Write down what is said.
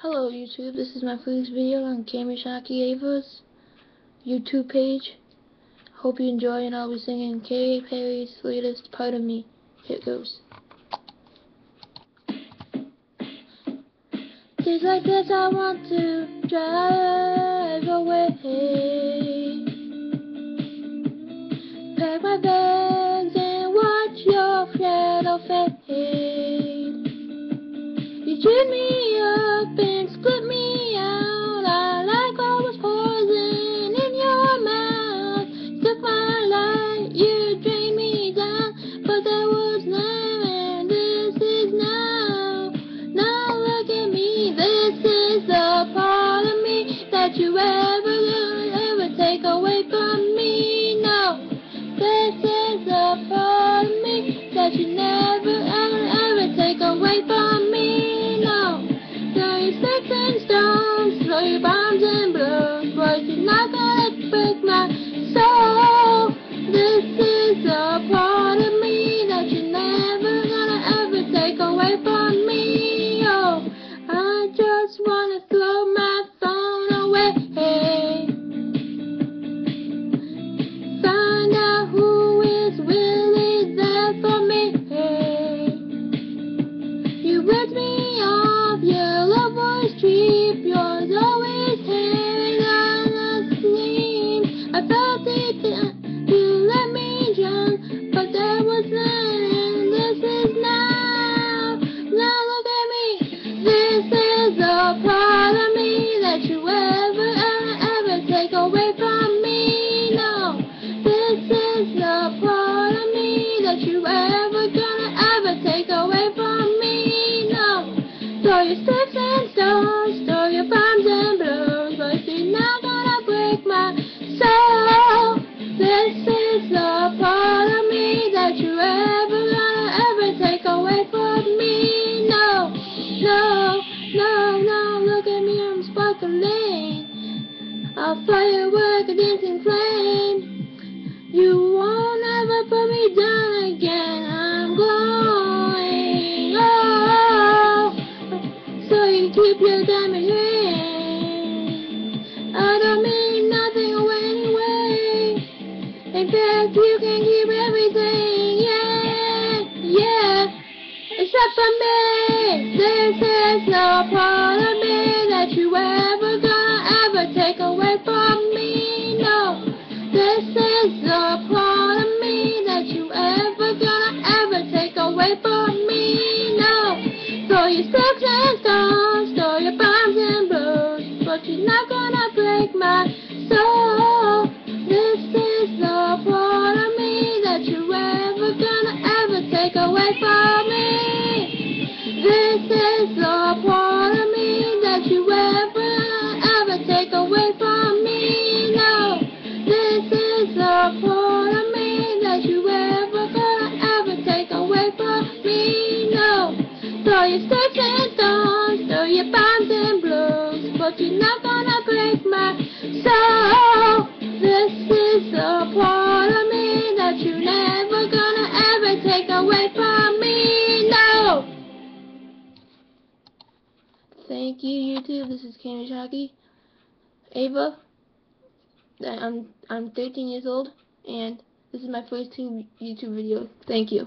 Hello YouTube, this is my first video on Cami Cihocki Ava's YouTube page. Hope you enjoy and I'll be singing Katy Perry's latest Part of Me. Here it goes. Days like this I want to drive away Pack my bags and watch your shadow fade You treat me and split me Throw keep your diamond ring I don't mean nothing anyway In fact, you can keep everything, yeah, yeah. Except for me This is no part of me That you ever gonna ever take away from me, no. This is the part of me That you ever gonna ever take away from me, no. Throw your sticks my soul. This is the part of me That you ever gonna ever take away from me. This is the part of me That you ever, ever take away from me. No This is the part of me That you ever gonna ever take away from me. No Throw your sticks and stones Throw your bombs and blows But you're not Thank you YouTube, this is Cami Cihocki Ava I'm I'm 13 years old and this is my first YouTube video. Thank you.